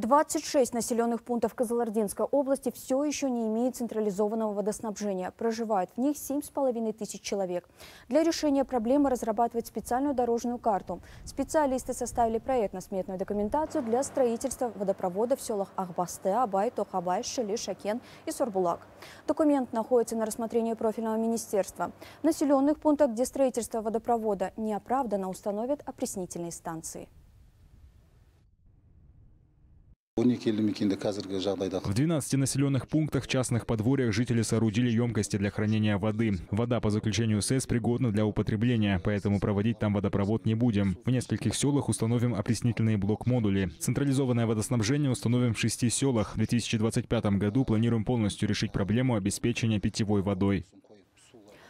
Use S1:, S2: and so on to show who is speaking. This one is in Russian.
S1: 26 населенных пунктов Казалардинской области все еще не имеют централизованного водоснабжения. Проживают в них 7,5 тысяч человек. Для решения проблемы разрабатывают специальную дорожную карту. Специалисты составили проектно-сметную документацию для строительства водопровода в селах Ахбасте, Абай, Тохабай, Шили, Шакен и Сорбулак. Документ находится на рассмотрении профильного министерства. В населенных пунктах, где строительство водопровода неоправданно, установят опреснительные станции.
S2: В 12 населенных пунктах, частных подворьях жители соорудили емкости для хранения воды. Вода по заключению СЭС пригодна для употребления, поэтому проводить там водопровод не будем. В нескольких селах установим опреснительные блок-модули. Централизованное водоснабжение установим в шести селах. В 2025 году планируем полностью решить проблему обеспечения питьевой водой.